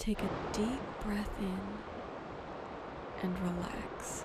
Take a deep breath in and relax.